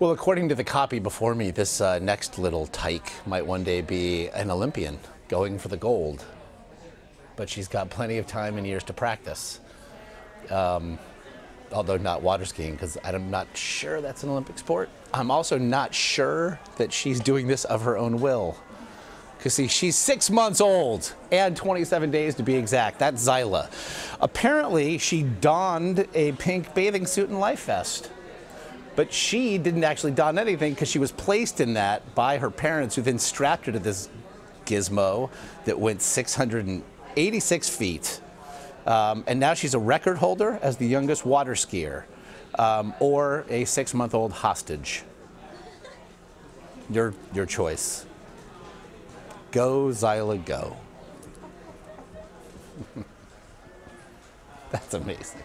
Well, according to the copy before me, this uh, next little tyke might one day be an Olympian going for the gold. But she's got plenty of time and years to practice. Um, although not water skiing, because I'm not sure that's an Olympic sport. I'm also not sure that she's doing this of her own will. Because, see, she's six months old and 27 days to be exact. That's Zyla. Apparently, she donned a pink bathing suit and life vest. But she didn't actually don anything because she was placed in that by her parents, who then strapped her to this gizmo that went 686 feet. Um, and now she's a record holder as the youngest water skier um, or a six month old hostage. Your, your choice. Go, Zyla, go. That's amazing.